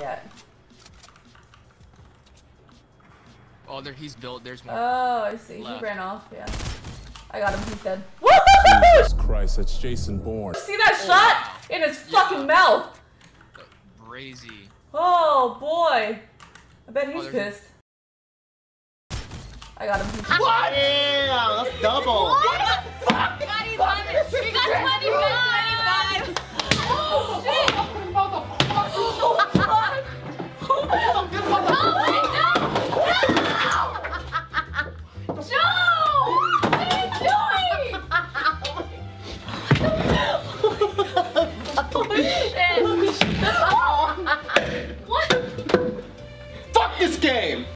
Yeah. Oh, there he's built. There's more. Oh, I see. Left. He ran off. Yeah. I got him. He's dead. Jesus Christ, that's Jason Bourne. See that shot oh. in his fucking mouth? Crazy. Oh boy. I bet oh, he's Oh, pissed. I got him. He's Damn. What the fuck? What? Fuck this game!